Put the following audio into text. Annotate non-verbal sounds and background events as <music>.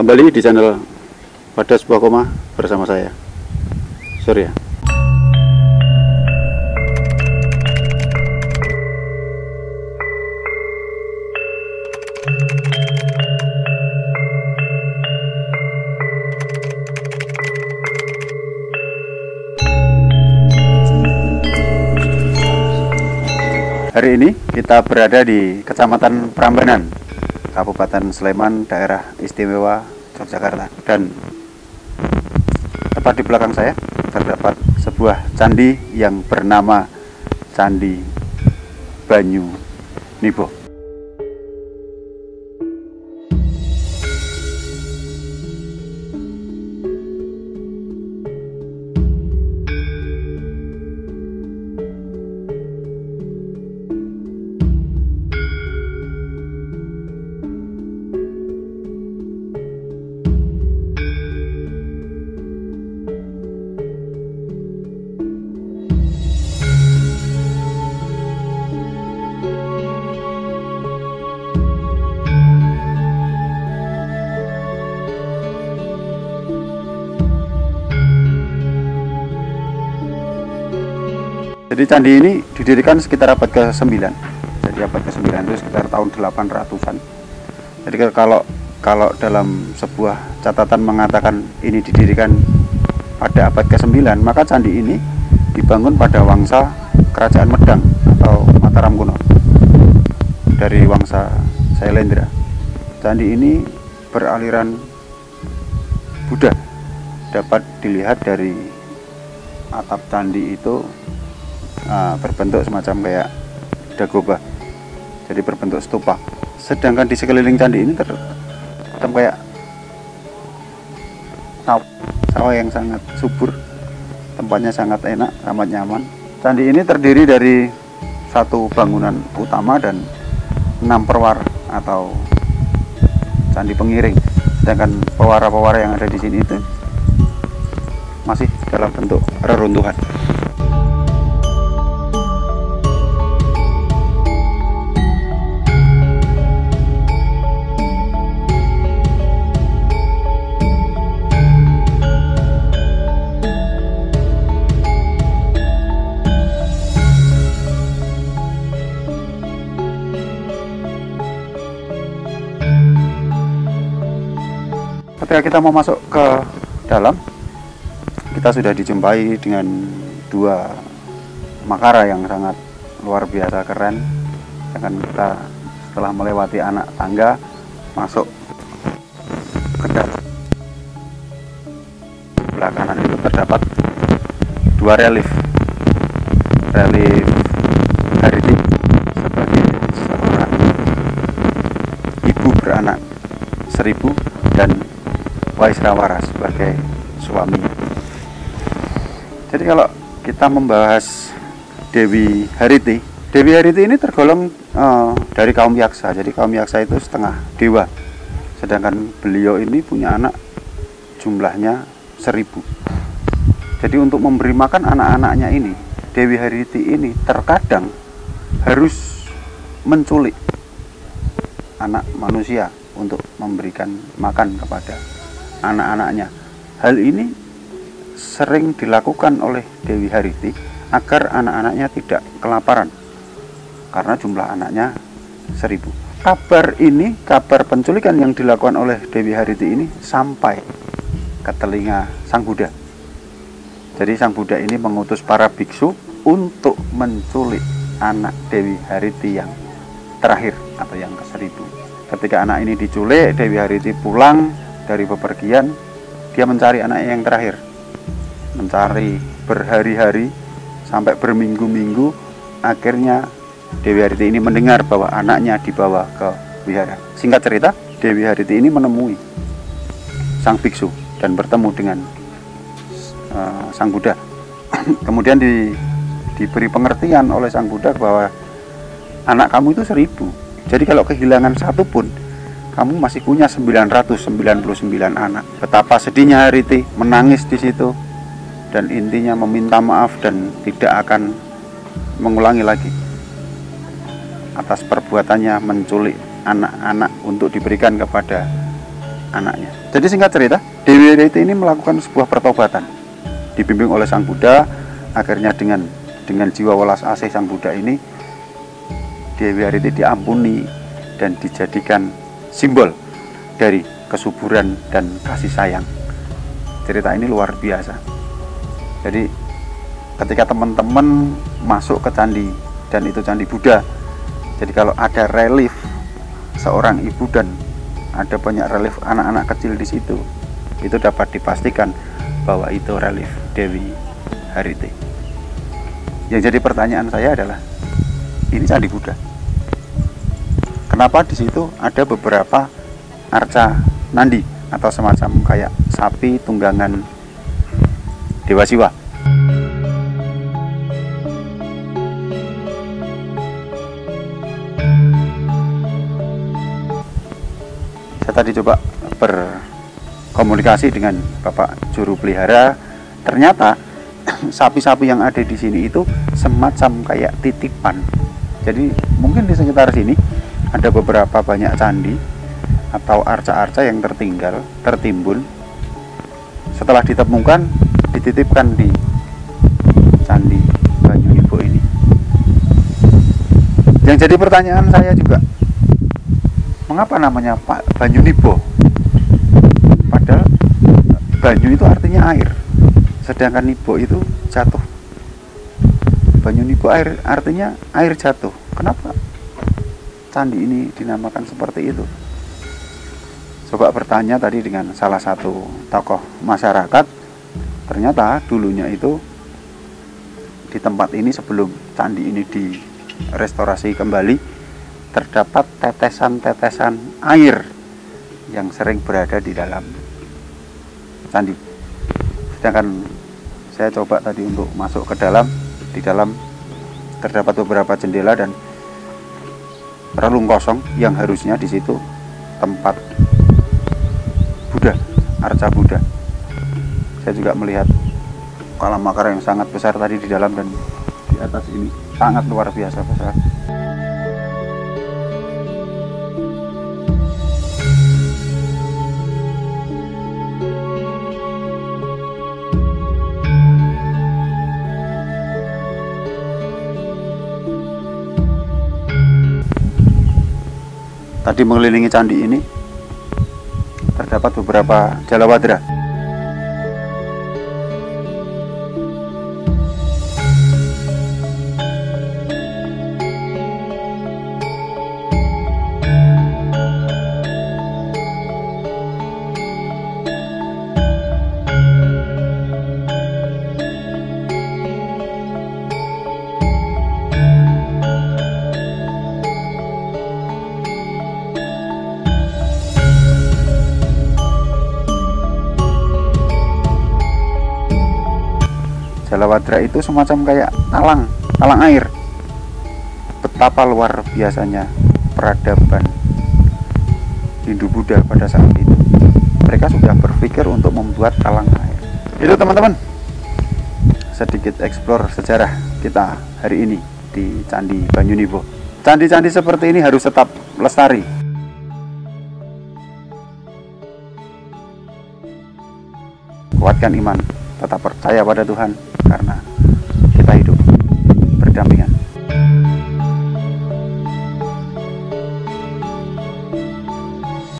Kembali di channel pada sebuah koma bersama saya. Surya. Hari ini kita berada di Kecamatan Prambanan, Kabupaten Sleman, Daerah Istimewa Yogyakarta. Dan tepat di belakang saya terdapat sebuah candi yang bernama Candi Banyu Nibo. Jadi candi ini didirikan sekitar abad ke-9. Jadi abad ke-9 itu sekitar tahun 800-an. Jadi kalau kalau dalam sebuah catatan mengatakan ini didirikan pada abad ke-9, maka candi ini dibangun pada wangsa Kerajaan Medang atau Mataram kuno dari wangsa Sailendra. Candi ini beraliran Buddha. Dapat dilihat dari atap candi itu uh, berbentuk semacam kayak dagoba jadi berbentuk stupa sedangkan di sekeliling candi ini terdapat kayak sawah, sawah yang sangat subur. Tempatnya sangat enak amat nyaman. Candi ini terdiri dari satu bangunan utama dan enam perwar atau candi pengiring. Sedangkan pewara-pewara yang ada di sini itu masih dalam bentuk reruntuhan ketika kita mau masuk ke dalam kita sudah dijumpai dengan dua makara yang sangat luar biasa keren. Akan kita setelah melewati anak tangga masuk ke dalam. Sebelah kanan itu terdapat dua relief. Relief Hariti sebagai seorang ibu beranak seribu dan Waisrawara sebagai suami. Jadi kalau kita membahas Dewi Hariti, Dewi Hariti ini tergolong uh, dari kaum Yaksa. Jadi kaum Yaksa itu setengah dewa. Sedangkan beliau ini punya anak jumlahnya seribu. Jadi untuk memberi makan anak-anaknya ini, Dewi Hariti ini terkadang harus menculik anak manusia untuk memberikan makan kepada anak-anaknya. Hal ini sering dilakukan oleh Dewi Hariti agar anak-anaknya tidak kelaparan karena jumlah anaknya seribu. Kabar ini, kabar penculikan yang dilakukan oleh Dewi Hariti ini sampai ke telinga Sang Buddha. Jadi Sang Buddha ini mengutus para biksu untuk menculik anak Dewi Hariti yang terakhir atau yang ke seribu. Ketika anak ini diculik, Dewi Hariti pulang dari bepergian dia mencari anaknya yang terakhir. Mencari berhari-hari sampai berminggu-minggu akhirnya Dewi Hariti ini mendengar bahwa anaknya dibawa ke wihara singkat cerita Dewi Hariti ini menemui sang biksu dan bertemu dengan uh, sang Buddha. <clears throat> Kemudian di, diberi pengertian oleh sang Buddha bahwa anak kamu itu seribu. Jadi kalau kehilangan satu pun kamu masih punya 999 anak. Betapa sedihnya Hariti menangis di situ dan intinya meminta maaf dan tidak akan mengulangi lagi atas perbuatannya menculik anak-anak untuk diberikan kepada anaknya. Jadi singkat cerita, Dewi Ariti ini melakukan sebuah pertobatan dibimbing oleh Sang Buddha akhirnya dengan dengan jiwa welas asih Sang Buddha ini Dewi Ariti diampuni dan dijadikan simbol dari kesuburan dan kasih sayang. Cerita ini luar biasa. Jadi ketika teman-teman masuk ke candi dan itu candi Buddha, jadi kalau ada relief seorang ibu dan ada banyak relief anak-anak kecil di situ, itu dapat dipastikan bahwa itu relief Dewi Hariti. Yang jadi pertanyaan saya adalah, ini candi Buddha. Kenapa di situ ada beberapa arca nandi atau semacam kayak sapi tunggangan Dewa Siwa? Saya tadi coba berkomunikasi dengan Bapak juru pelihara, ternyata <clears throat> sapi-sapi yang ada di sini itu semacam kayak titipan. Jadi mungkin di sekitar sini ada beberapa banyak candi atau arca-arca yang tertinggal, tertimbun. Setelah ditemukan, dititipkan di candi Banyunibo ini. Yang jadi pertanyaan saya juga, mengapa namanya Pak Banyunibo? Padahal Banyu itu artinya air, sedangkan Nibo itu jatuh. Banyunibo air artinya air jatuh. Kenapa candi ini dinamakan seperti itu? Coba bertanya tadi dengan salah satu tokoh masyarakat, ternyata dulunya itu di tempat ini sebelum candi ini direstorasi kembali terdapat tetesan-tetesan air yang sering berada di dalam candi. Sedangkan saya coba tadi untuk masuk ke dalam, di dalam terdapat beberapa jendela dan relung kosong yang harusnya di situ tempat Buddha, arca Buddha. Saya juga melihat kolam makar yang sangat besar tadi di dalam dan di atas ini sangat luar biasa besar. Tadi mengelilingi candi ini terdapat beberapa jalawadra. Jalawadra itu semacam kayak talang, talang air. Betapa luar biasanya peradaban Hindu Buddha pada saat itu. Mereka sudah berpikir untuk membuat talang air. Itu teman-teman. Sedikit eksplor sejarah kita hari ini di Candi Banyunibo. Candi-candi seperti ini harus tetap lestari. Kuatkan iman, tetap percaya pada Tuhan karena kita hidup berdampingan